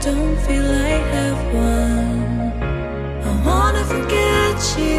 don't feel I have one. I wanna forget you.